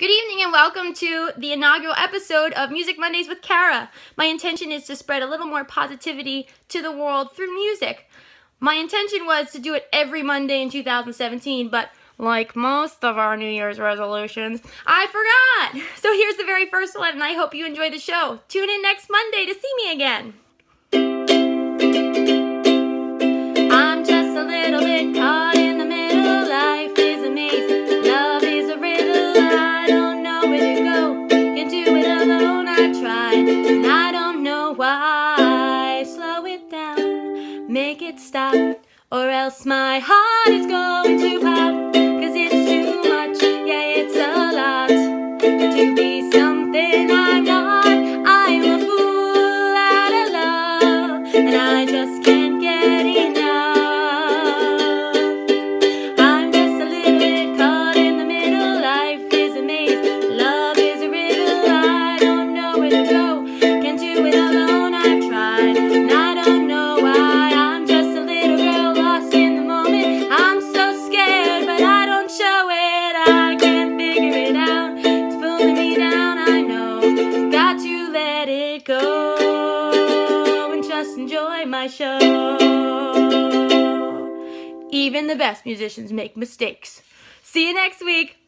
Good evening and welcome to the inaugural episode of Music Mondays with Kara. My intention is to spread a little more positivity to the world through music. My intention was to do it every Monday in 2017, but like most of our New Year's resolutions, I forgot. So here's the very first one, and I hope you enjoy the show. Tune in next Monday to see me again. I've tried, and I don't know why. Slow it down, make it stop, or else my heart is going to pop. Cause it's too much, yeah, it's a lot to be it go and just enjoy my show. Even the best musicians make mistakes. See you next week.